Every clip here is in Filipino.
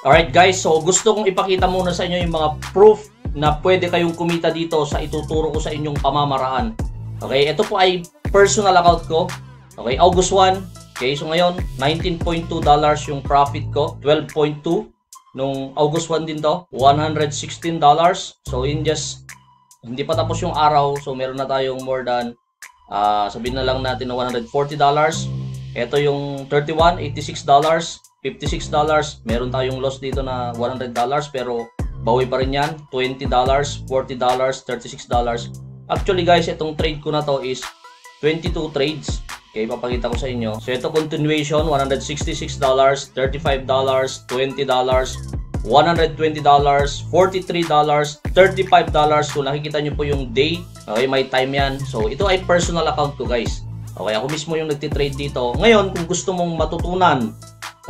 Alright guys, so gusto kong ipakita muna sa inyo yung mga proof na pwede kayong kumita dito sa ituturo ko sa inyong pamamaraan. Okay, ito po ay personal account ko. Okay, August 1. Okay, so ngayon, $19.2 yung profit ko. 12.2 nung August 1 din to. $116. So in just, hindi pa tapos yung araw. So meron na tayong more than, uh, sabihin na lang natin na $140. Ito yung 31, $86. $56. Meron tayong loss dito na $100 pero bawi pa rin yan. $20, $40, $36. Actually guys, itong trade ko na to is 22 trades. Okay, papakita ko sa inyo. So ito continuation, $166, $35, $20, $120, $43, $35. Kung nakikita nyo po yung day, okay, may time yan. So ito ay personal account ko guys. Okay, ako mismo yung nagtitrade dito. Ngayon, kung gusto mong matutunan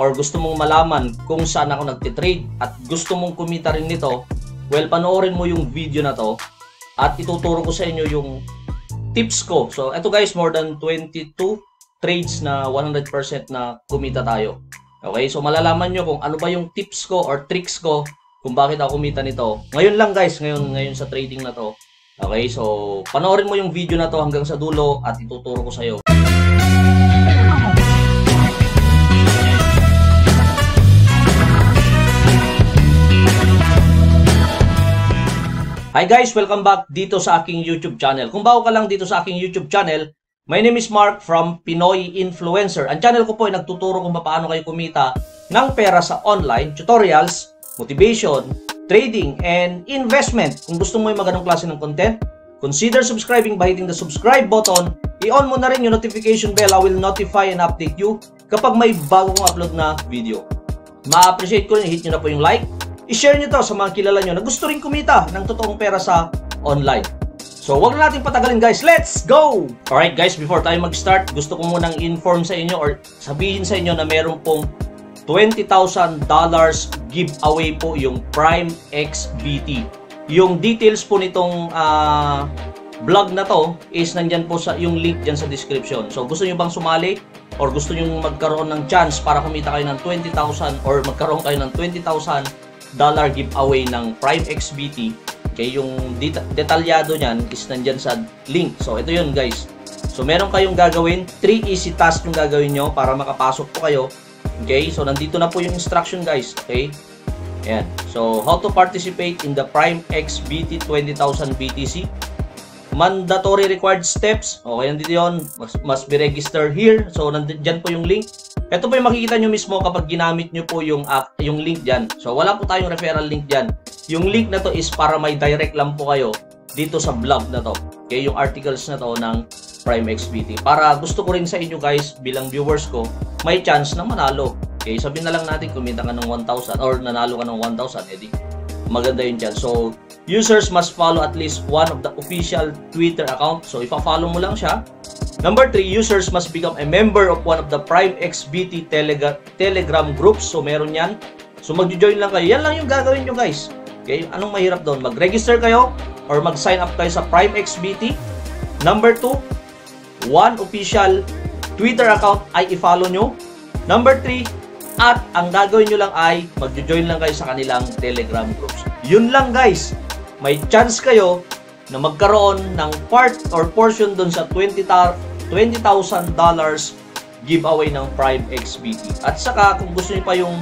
or gusto mong malaman kung saan ako nagtitrade at gusto mong kumita rin nito, well, panoorin mo yung video na to at ituturo ko sa inyo yung tips ko. So, ito guys, more than 22 trades na 100% na kumita tayo. Okay, so malalaman nyo kung ano ba yung tips ko or tricks ko kung bakit ako kumita nito. Ngayon lang guys, ngayon, ngayon sa trading na to. Okay, so panoorin mo yung video na to hanggang sa dulo at ituturo ko sa iyo. Hi guys! Welcome back dito sa aking YouTube channel. Kung bago ka lang dito sa aking YouTube channel, my name is Mark from Pinoy Influencer. Ang channel ko po ay nagtuturo kung paano kayo kumita ng pera sa online, tutorials, motivation, trading, and investment. Kung gusto mo yung magandang klase ng content, consider subscribing by hitting the subscribe button. I-on mo na rin yung notification bell. I will notify and update you kapag may bagong upload na video. Ma-appreciate ko rin, hit nyo na po yung like, i-share nyo to sa mga kilala nyo na gusto rin kumita ng totoong pera sa online. So, wag na natin patagalin guys. Let's go! Alright guys, before tayo mag-start, gusto ko munang inform sa inyo or sabihin sa inyo na meron pong $20,000 giveaway po yung Prime XBT. Yung details po nitong uh, vlog na to is nandyan po sa yung link dyan sa description. So, gusto nyo bang sumali? Or gusto nyo magkaroon ng chance para kumita kayo ng 20,000 or magkaroon kayo ng 20,000 dollar giveaway ng Prime XBT. Okay, yung det detalyado niyan is nandyan sa link. So, ito yun guys. So, meron kayong gagawin. 3 easy tasks yung gagawin nyo para makapasok po kayo. Okay, so nandito na po yung instruction guys. Okay, Ayan. So, how to participate in the Prime XBT 20,000 BTC. Mandatory required steps. Okay, nandito yun. Must, must be registered here. So, nandyan po yung link. Ito po yung makikita nyo mismo kapag ginamit nyo po yung, uh, yung link dyan. So, wala po tayong referral link dyan. Yung link na to is para may direct lang po kayo dito sa blog na to. Okay, yung articles na to ng Prime XBT. Para gusto ko rin sa inyo guys, bilang viewers ko, may chance na manalo. Okay, sabihin na lang natin kumita ka ng 1,000 or nanalo ka ng 1,000, edi maganda yun dyan. So, users must follow at least one of the official Twitter account. So, ipa-follow mo lang siya. Number 3, users must become a member of one of the Prime XBT Telega Telegram groups. So, meron yan. So, mag-join lang kayo. Yan lang yung gagawin nyo, guys. Okay? Anong mahirap doon? Mag-register kayo or mag-sign up kayo sa Prime XBT. Number 2, one official Twitter account ay i-follow nyo. Number 3, at ang gagawin nyo lang ay mag-join lang kayo sa kanilang Telegram groups. Yun lang guys. May chance kayo na magkaroon ng part or portion dun sa 20 $20,000 giveaway ng Prime XBT. At saka kung gusto niyo pa yung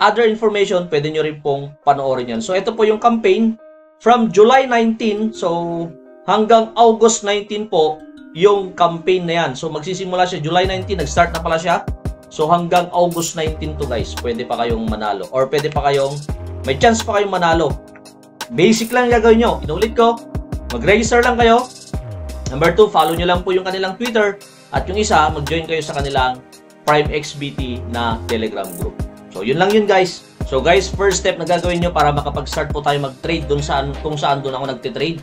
other information, pwede niyo rin pong panoorin yan. So ito po yung campaign from July 19, so hanggang August 19 po yung campaign na yan. So magsisimula siya July 19, nag-start na pala siya. So hanggang August 19 to guys, pwede pa kayong manalo or pwede pa kayong may chance pa kayong manalo. Basic lang gagawin nyo. Inulit ko, mag-register lang kayo, Number 2, follow nyo lang po yung kanilang Twitter. At yung isa, mag-join kayo sa kanilang Prime XBT na Telegram group. So, yun lang yun guys. So guys, first step na gagawin nyo para makapag-start po tayo mag-trade dun saan, kung saan doon ako nagtitrade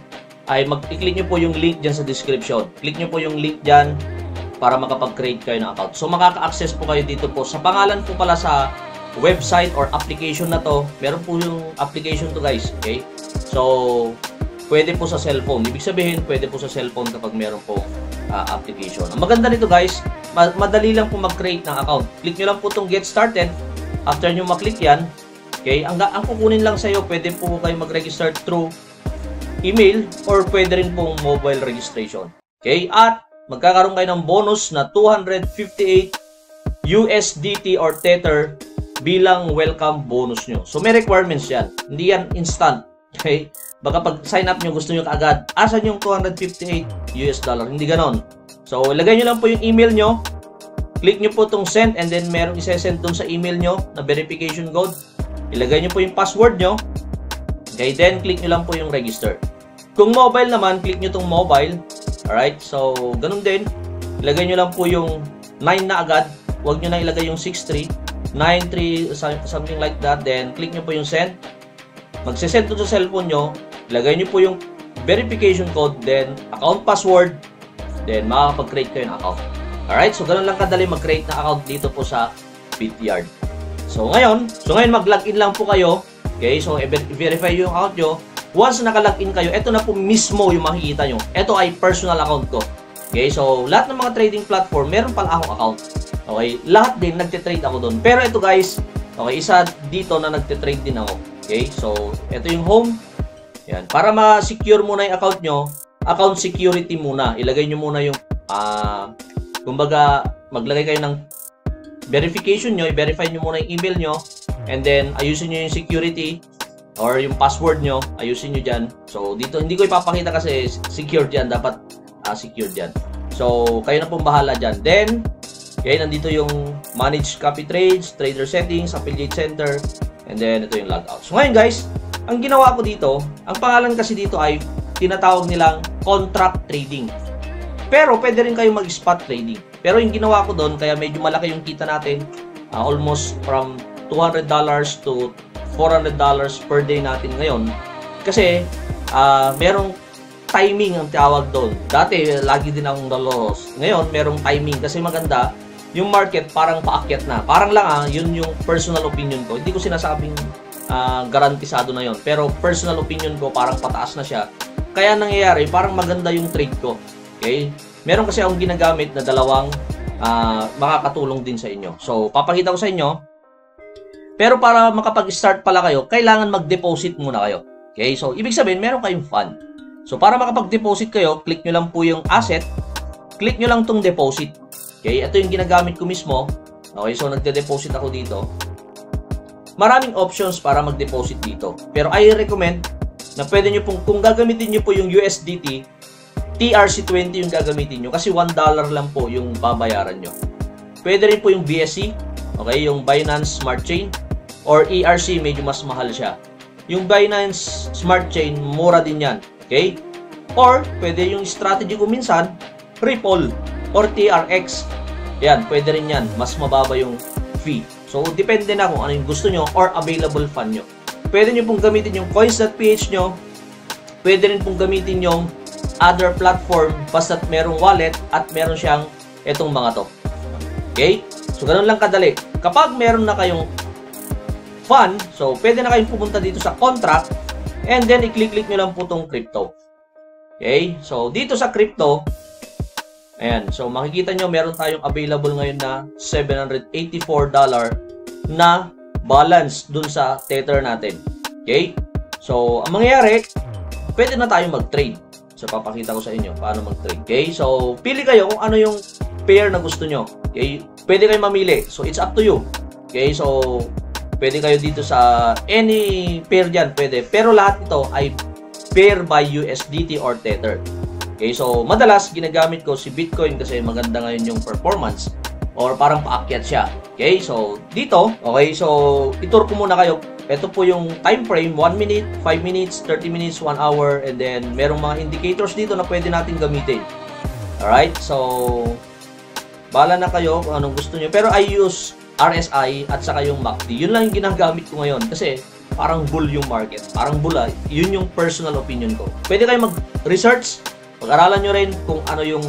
ay mag-click nyo po yung link dyan sa description. Click nyo po yung link dyan para makapag-create kayo ng account. So makaka-access po kayo dito po. Sa pangalan po pala sa website or application na to, meron po yung application to guys. Okay? So, pwede po sa cellphone. Ibig sabihin, pwede po sa cellphone kapag meron po uh, application. Ang maganda nito guys, madali lang po mag-create ng account. Click nyo lang po itong get started. After nyo maklik yan, Okay, ang, ang kukunin lang sa iyo, pwede po kayo mag-register through email or pwede rin pong mobile registration. Okay, at magkakaroon kayo ng bonus na 258 USDT or Tether bilang welcome bonus nyo. So may requirements yan. Hindi yan instant. Okay? Baka pag sign up nyo, gusto nyo kaagad, asan yung 258 US dollar? Hindi ganon. So ilagay nyo lang po yung email nyo. Click nyo po itong send and then merong isesend dun sa email nyo na verification code. Ilagay nyo po yung password nyo. Okay, then click nyo lang po yung register. Kung mobile naman, click nyo itong mobile. Alright, so ganun din. Ilagay nyo lang po yung 9 na agad Huwag nyo na ilagay yung 63, 93, something like that. Then, click nyo po yung send. Magsisend to sa cellphone nyo. Ilagay nyo po yung verification code, then account password. Then, makakapag-create kayo ng account. Alright? So, ganun lang kadali mag-create ng account dito po sa Bityard. So, ngayon, so ngayon mag-login lang po kayo. Okay? So, i-verify yung account nyo. Once naka-login kayo, ito na po mismo yung makikita nyo. Ito ay personal account ko. Okay? So, lahat ng mga trading platform, meron pala akong account. Okay, lahat din nagte-trade ako doon. Pero ito guys, okay, isa dito na nagte-trade din ako. Okay, so ito yung home. Yan, para ma-secure muna yung account nyo, account security muna. Ilagay nyo muna yung, uh, kumbaga, maglagay kayo ng verification nyo, i-verify nyo muna yung email nyo, and then ayusin nyo yung security or yung password nyo, ayusin nyo dyan. So, dito, hindi ko ipapakita kasi secure dyan, dapat uh, secure dyan. So, kayo na pong bahala dyan. Then, Okay, nandito yung manage copy trades, trader settings, affiliate center, and then ito yung logout. So ngayon guys, ang ginawa ko dito, ang pangalan kasi dito ay tinatawag nilang contract trading. Pero pwede rin kayo mag-spot trading. Pero yung ginawa ko doon, kaya medyo malaki yung kita natin, uh, almost from $200 to $400 per day natin ngayon. Kasi uh, merong timing ang tawag doon. Dati, lagi din akong dalos. Ngayon, merong timing kasi maganda yung market parang paakyat na. Parang lang ah, yun yung personal opinion ko. Hindi ko sinasabing uh, garantisado na yon Pero personal opinion ko, parang pataas na siya. Kaya nangyayari, parang maganda yung trade ko. Okay? Meron kasi akong ginagamit na dalawang uh, makakatulong din sa inyo. So, papakita ko sa inyo. Pero para makapag-start pala kayo, kailangan mag-deposit muna kayo. Okay? So, ibig sabihin, meron kayong fund. So, para makapag-deposit kayo, click nyo lang po yung asset. Click nyo lang tong deposit. Okay, ito yung ginagamit ko mismo. Okay, so nagde-deposit ako dito. Maraming options para mag-deposit dito. Pero I recommend na pwede nyo pong, kung gagamitin nyo po yung USDT, TRC20 yung gagamitin nyo kasi $1 lang po yung babayaran nyo. Pwede rin po yung BSC, okay, yung Binance Smart Chain, or ERC, medyo mas mahal siya. Yung Binance Smart Chain, mura din yan, okay? Or, pwede yung strategy ko minsan, Ripple or TRX. Yan, pwede rin yan. Mas mababa yung fee. So, depende na kung ano yung gusto nyo or available fund nyo. Pwede nyo pong gamitin yung coins.ph nyo. Pwede rin pong gamitin yung other platform basta't merong wallet at meron siyang itong mga to. Okay? So, ganun lang kadali. Kapag meron na kayong fund, so, pwede na kayong pumunta dito sa contract and then i-click-click nyo lang po itong crypto. Okay? So, dito sa crypto, Ayan. So, makikita nyo, meron tayong available ngayon na $784 na balance dun sa Tether natin. Okay? So, ang mangyayari, pwede na tayong mag-trade. So, papakita ko sa inyo paano mag-trade. Okay? So, pili kayo kung ano yung pair na gusto nyo. Okay? Pwede kayo mamili. So, it's up to you. Okay? So, pwede kayo dito sa any pair dyan. Pwede. Pero lahat ito ay pair by USDT or Tether. Okay, so madalas ginagamit ko si Bitcoin kasi maganda ngayon yung performance or parang paakyat siya. Okay, so dito, okay, so itur ko muna kayo. Ito po yung time frame, 1 minute, 5 minutes, 30 minutes, 1 hour, and then merong mga indicators dito na pwede natin gamitin. Alright, so bala na kayo kung anong gusto nyo. Pero I use RSI at saka yung MACD. Yun lang yung ginagamit ko ngayon kasi parang bull yung market. Parang bull ah. Yun yung personal opinion ko. Pwede kayo mag-research pag-aralan nyo rin kung ano yung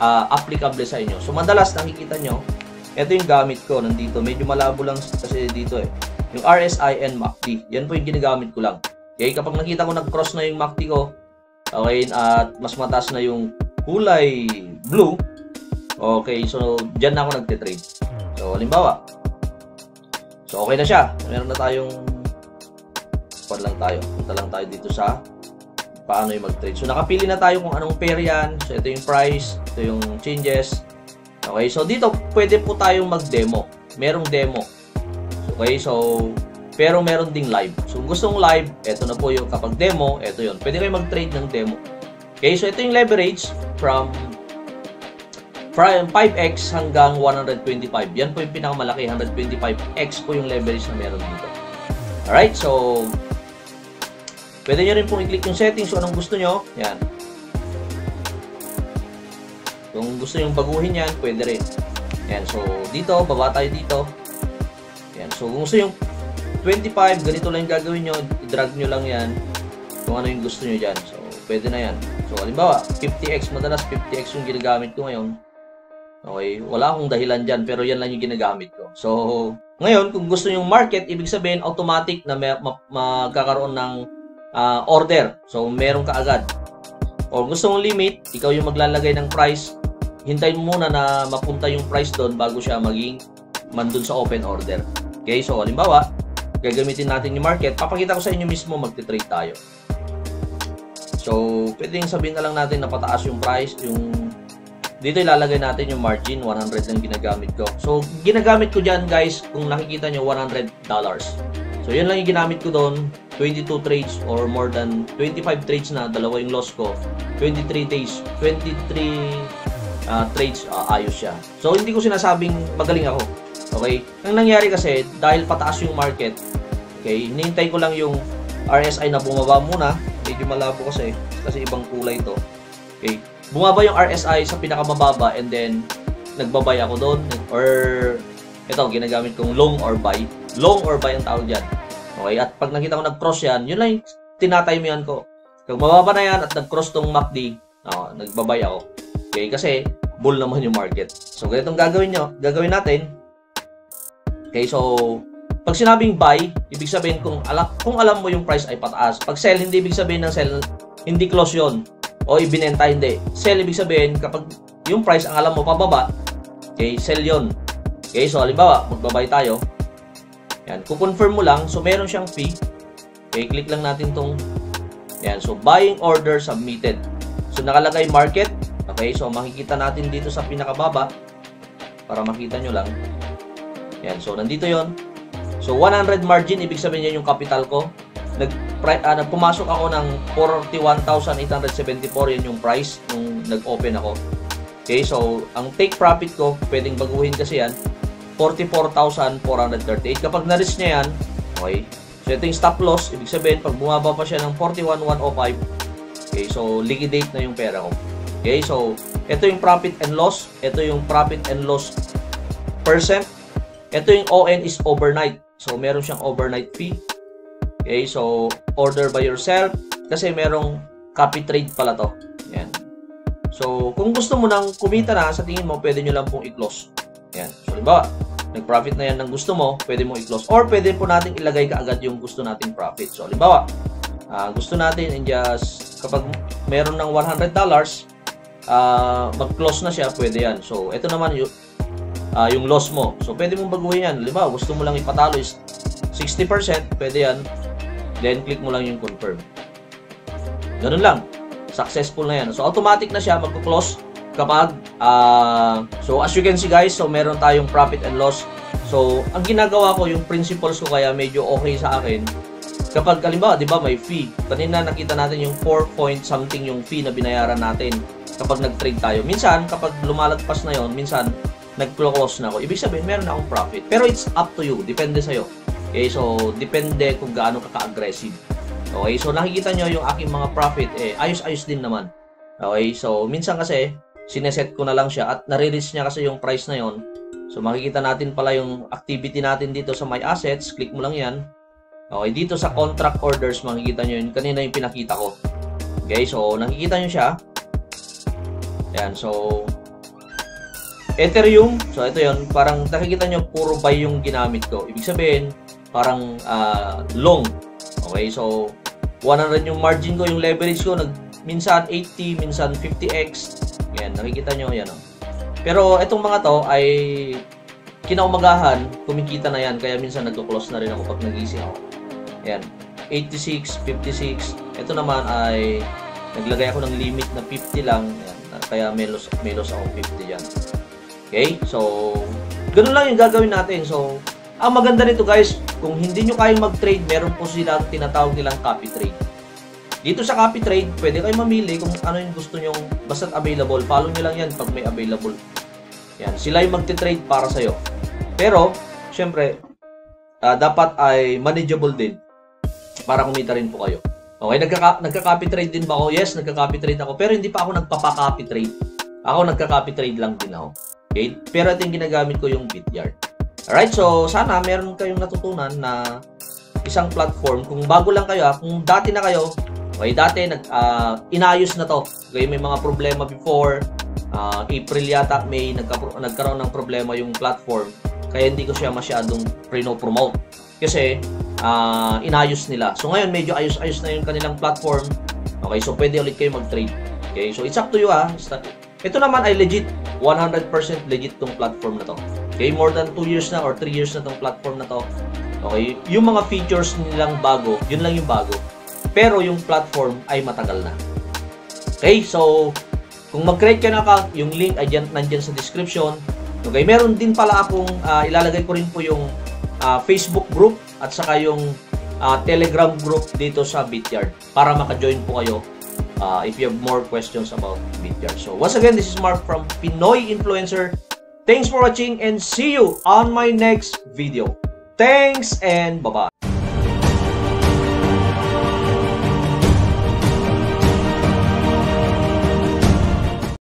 uh, applicable sa inyo. So, madalas nakikita nyo, ito yung gamit ko nandito. Medyo malabo lang kasi dito eh. Yung RSI and MACD. Yan po yung ginagamit ko lang. Okay, kapag nakita ko nag-cross na yung MACD ko, okay, at mas mataas na yung kulay blue, okay, so dyan na ako nagte-trade. So, halimbawa, so okay na siya. Meron na tayong pan lang tayo. Punta lang tayo dito sa paano yung mag-trade. So, nakapili na tayo kung anong pair yan. So, ito yung price, ito yung changes. Okay, so dito, pwede po tayong mag-demo. Merong demo. Okay, so, pero meron ding live. So, kung gusto mong live, ito na po yung kapag demo, ito yun. Pwede kayo mag-trade ng demo. Okay, so ito yung leverage from 5x hanggang 125. Yan po yung pinakamalaki, 125x po yung leverage na meron dito. Alright, so pwede nyo rin pong i-click yung settings kung anong gusto nyo. Yan. Kung gusto nyo baguhin yan, pwede rin. Yan, so dito, baba tayo dito. Yan, so kung gusto nyo 25, ganito lang yung gagawin nyo, i-drag nyo lang yan kung ano yung gusto nyo dyan. So, pwede na yan. So, halimbawa, 50x, madalas 50x yung ginagamit ko ngayon. Okay, wala akong dahilan dyan, pero yan lang yung ginagamit ko. So, ngayon, kung gusto yung market, ibig sabihin, automatic na magkakaroon ng uh, order. So, meron ka agad. O gusto mong limit, ikaw yung maglalagay ng price, hintayin mo muna na mapunta yung price doon bago siya maging mandun sa open order. Okay, so halimbawa, gagamitin natin yung market, papakita ko sa inyo mismo magte-trade tayo. So, pwedeng sabihin na lang natin na pataas yung price, yung dito ilalagay natin yung margin, 100 ang ginagamit ko. So, ginagamit ko dyan guys, kung nakikita nyo, $100. So, yun lang yung ginamit ko doon. 22 trades or more than 25 trades na, dalawa yung loss ko. 23 days, 23 uh, trades, uh, ayos siya. So, hindi ko sinasabing magaling ako. Okay? Ang nangyari kasi, dahil pataas yung market, okay, hinihintay ko lang yung RSI na bumaba muna. Medyo malabo kasi, kasi ibang kulay to. Okay? bumaba yung RSI sa pinakamababa and then nagbabay ako doon or ito ginagamit kong long or buy long or buy ang tawag dyan okay at pag nakita ko nag-cross yan yun lang yung tinatimihan ko kung mababa na yan at nag-cross tong MACD oh, nagbabay ako okay kasi bull naman yung market so ganitong gagawin nyo gagawin natin okay so pag sinabing buy ibig sabihin kung alam, kung alam mo yung price ay pataas pag sell hindi ibig sabihin ng sell hindi close yon o ibinenta hindi. Sell ibig sabihin kapag yung price ang alam mo pababa, okay, sell yon. Okay, so halimbawa, magbabay tayo. Yan, ku-confirm mo lang. So meron siyang fee. Okay, click lang natin tong yan. So buying order submitted. So nakalagay market. Okay, so makikita natin dito sa pinakababa para makita nyo lang. Yan, so nandito yon. So 100 margin ibig sabihin yan yung capital ko nag uh, nagpumasok ako ng 41,874 yan yung price nung nag-open ako. Okay, so ang take profit ko, pwedeng baguhin kasi yan, 44,438. Kapag na-reach niya yan, okay, so ito yung stop loss, ibig sabihin, pag bumaba pa siya ng 41,105, okay, so liquidate na yung pera ko. Okay, so ito yung profit and loss, ito yung profit and loss percent, ito yung ON is overnight. So meron siyang overnight fee. Okay, so order by yourself kasi merong copy trade pala to. Yan. So, kung gusto mo nang kumita na, sa tingin mo, pwede nyo lang pong i-close. Yan. So, diba, nag-profit na yan ng gusto mo, pwede mo i-close. Or pwede po natin ilagay kaagad yung gusto nating profit. So, halimbawa, uh, gusto natin and just, kapag meron ng $100, uh, mag-close na siya, pwede yan. So, ito naman yung, uh, yung loss mo. So, pwede mong baguhin yan. Halimbawa, gusto mo lang ipatalo is 60%, pwede yan. Then, click mo lang yung confirm. Ganun lang. Successful na yan. So, automatic na siya magpo-close kapag, uh, so as you can see guys, so meron tayong profit and loss. So, ang ginagawa ko, yung principles ko kaya medyo okay sa akin. Kapag, kalimbawa, di ba, may fee. Kanina nakita natin yung 4 point something yung fee na binayaran natin kapag nag-trade tayo. Minsan, kapag lumalagpas na yon minsan, nag-close na ako. Ibig sabihin, meron akong profit. Pero it's up to you. Depende sa'yo. Okay, so depende kung gaano ka ka-aggressive. Okay, so nakikita nyo yung aking mga profit, eh, ayos-ayos din naman. Okay, so minsan kasi, sineset ko na lang siya at nare-reach niya kasi yung price na yon. So makikita natin pala yung activity natin dito sa My Assets, click mo lang yan. Okay, dito sa contract orders, makikita nyo yun. Kanina yung pinakita ko. Okay, so nakikita nyo siya. Yan, so Ethereum, so ito yon parang nakikita nyo puro buy yung ginamit ko. Ibig sabihin, parang uh, long. Okay, so 100 yung margin ko, yung leverage ko, nag, minsan 80, minsan 50x. Yan, nakikita nyo, yan o. Oh. Pero itong mga to ay kinaumagahan, kumikita na yan, kaya minsan nagko-close na rin ako pag nagising ako. Yan. 86, 56. Ito naman ay naglagay ako ng limit na 50 lang. Ayan, kaya may loss, may loss ako 50 dyan. Okay? So, ganun lang yung gagawin natin. So, ang maganda nito guys, kung hindi nyo kayang mag-trade, meron po silang tinatawag nilang copy trade. Dito sa copy trade, pwede kayo mamili kung ano yung gusto nyo, basta available. Follow nyo lang yan pag may available. Yan, sila yung magte-trade para sa'yo. Pero, syempre, uh, dapat ay manageable din para kumita rin po kayo. Okay, nagka, nagka-copy trade din ba ako? Yes, nagka-copy trade ako. Pero hindi pa ako nagpapa-copy trade. Ako nagka-copy trade lang din ako. Okay? Pero ito yung ginagamit ko yung Bityard. Alright, so sana meron kayong natutunan na isang platform. Kung bago lang kayo, ah, kung dati na kayo, okay, dati nag, uh, inayos na to. Okay, may mga problema before. Uh, April yata, May, nagka, nagkaroon ng problema yung platform. Kaya hindi ko siya masyadong promote Kasi, uh, inayos nila. So ngayon medyo ayos-ayos na yung kanilang platform. Okay, so pwede ulit kayo mag-trade. Okay, so it's up to you ah. Ito naman ay legit, 100% legit tong platform na to. Okay, more than 2 years na or 3 years na tong platform na to. Okay, yung mga features nilang bago, yun lang yung bago. Pero yung platform ay matagal na. Okay, so kung mag-create ka na account, yung link ay dyan, nandyan sa description. Okay, meron din pala akong uh, ilalagay ko rin po yung uh, Facebook group at saka yung uh, Telegram group dito sa Bityard para maka-join po kayo uh, if you have more questions about Bityard. So once again, this is Mark from Pinoy Influencer. Thanks for watching and see you on my next video. Thanks and bye-bye.